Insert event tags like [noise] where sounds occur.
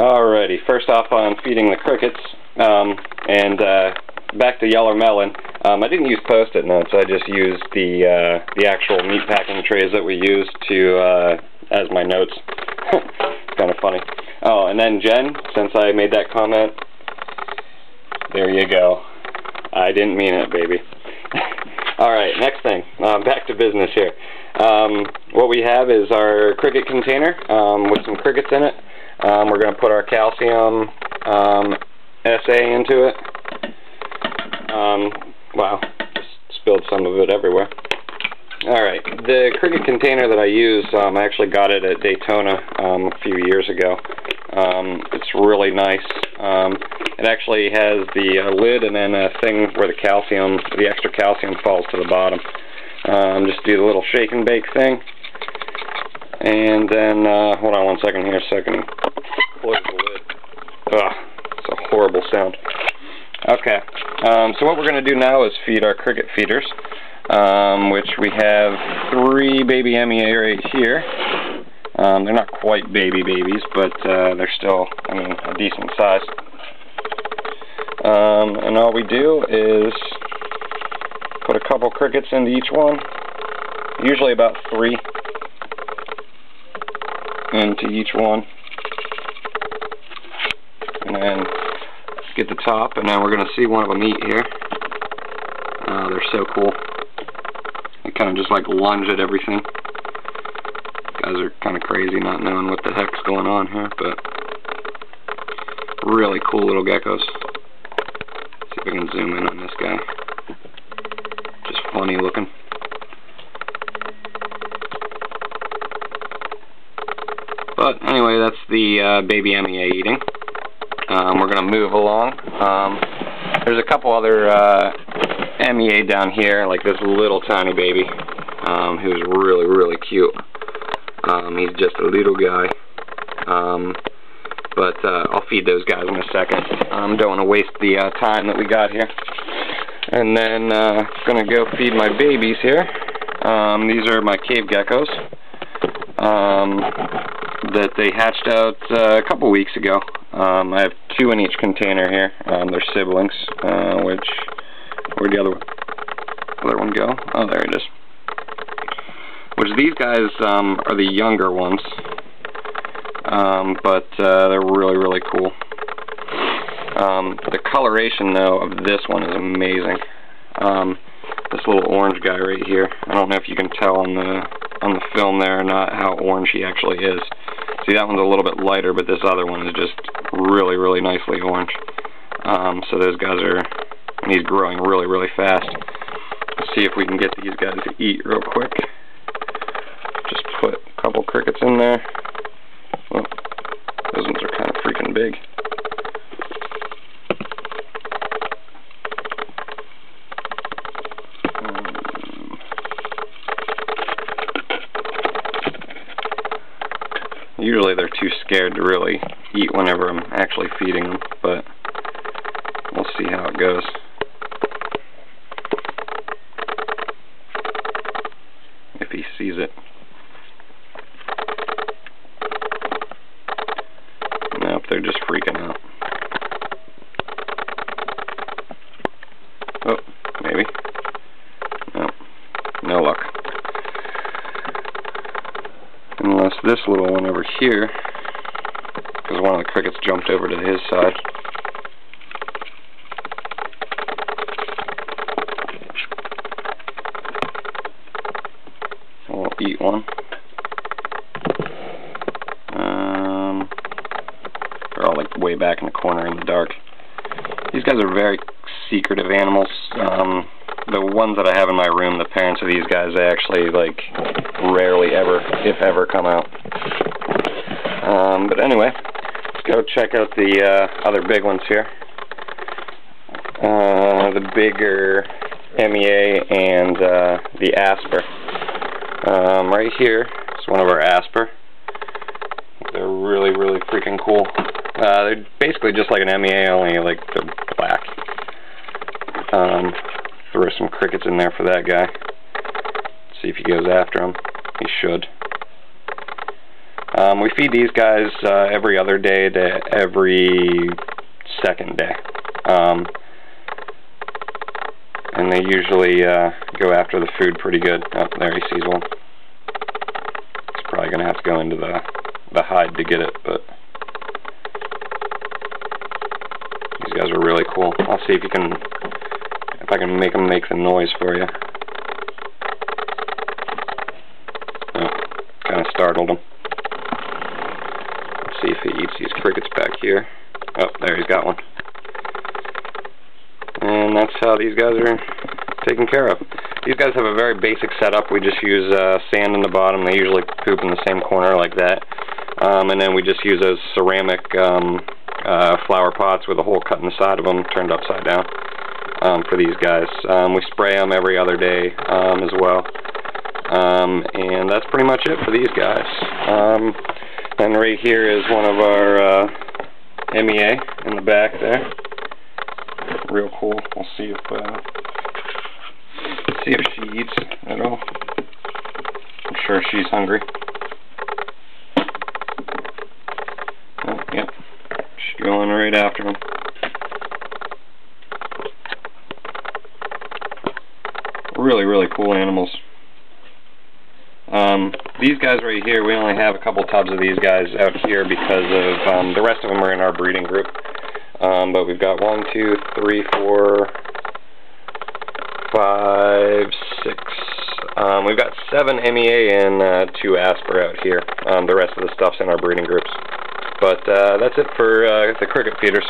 Alrighty, first off on feeding the crickets, um, and uh, back to Yeller Melon. Um, I didn't use post-it notes, I just used the uh, the actual meat packing trays that we use to uh, as my notes. [laughs] kind of funny. Oh, and then Jen, since I made that comment, there you go. I didn't mean it, baby. [laughs] Alright, next thing. Um, back to business here. Um, what we have is our cricket container um, with some crickets in it. Um, we're going to put our calcium um, SA into it. Um, wow, just spilled some of it everywhere. Alright, the cricket container that I use, um, I actually got it at Daytona um, a few years ago. Um, it's really nice. Um, it actually has the uh, lid and then a thing where the calcium, the extra calcium falls to the bottom. Just do the little shake and bake thing. And then, uh, hold on one second here so I can close the lid. Ugh, it's a horrible sound. Okay, um, so what we're going to do now is feed our cricket feeders, um, which we have three baby amyae right here. Um, they're not quite baby babies, but uh, they're still, I mean, a decent size. Um, and all we do is put a couple crickets into each one, usually about three into each one. And get the top, and then we're going to see one of them eat here. Uh, they're so cool. They kind of just like lunge at everything. Guys are kind of crazy not knowing what the heck's going on here, but really cool little geckos. See if I can zoom in on this guy. Just funny looking. But anyway, that's the uh, baby amyae eating. Um, we're going to move along. Um, there's a couple other uh, amyae down here, like this little tiny baby, um, who's really, really cute. Um, he's just a little guy. Um, but uh, I'll feed those guys in a second. Um, don't want to waste the uh, time that we got here. And then uh, going to go feed my babies here. These are my cave geckos. That they hatched out uh, a couple weeks ago. Um, I have two in each container here. Um, they're siblings, uh, which, where'd the other, other one go? Oh, there it is. Which these guys um, are the younger ones, um, but uh, they're really, really cool. Um, the coloration, though, of this one is amazing. Um, this little orange guy right here. I don't know if you can tell on the on the film there or not how orange he actually is. See, that one's a little bit lighter, but this other one is just really, really nicely orange. Um, so those guys are, and he's growing really, really fast. Let's see if we can get these guys to eat real quick. Just put a couple crickets in there. Well, those ones are kind of freaking big. Usually they're too scared to really eat whenever I'm actually feeding them, but we'll see how it goes. If he sees it. Nope, they're just freaking out. Oh, little one over here, because one of the crickets jumped over to his side. We'll eat one. Um, they're all like way back in the corner in the dark. These guys are very secretive animals. Um, the ones that I have in my room, the parents of these guys, they actually, like, rarely ever, if ever, come out. Um, but anyway, let's go check out the uh, other big ones here. Uh, the bigger amyae and uh, the Asper. Um, right here is one of our Asper. They're really, really freaking cool. Uh, they're basically just like an amyae, only like they're black. Um, throw some crickets in there for that guy. See if he goes after him. He should. Um, we feed these guys uh, every other day to every second day. Um, and they usually uh, go after the food pretty good. Oh, there he sees one. He's probably going to have to go into the, the hide to get it, but these guys are really cool. I'll see if you can, if I can make them make the noise for you. Oh, kind of startled him. Let's see if he eats these crickets back here. Oh, there he's got one. And that's how these guys are taken care of. These guys have a very basic setup. We just use uh, sand in the bottom. They usually poop in the same corner like that. Um, and then we just use those ceramic um, uh, flower pots with a hole cut in the side of them, turned upside down um, for these guys. Um, we spray them every other day um, as well. Um, and that's pretty much it for these guys. And right here is one of our uh, amyae in the back there. Real cool. We'll see if uh, see if she eats at all. I'm sure she's hungry. Oh, yep. She's going right after him. Really, really cool animals. Um, these guys right here, we only have a couple tubs of these guys out here because of um, the rest of them are in our breeding group. Um, but we've got one, two, three, four, five, six. Um, we've got seven amyae and uh, two Asper out here. Um, the rest of the stuff's in our breeding groups. But uh, that's it for uh, the cricket feeders.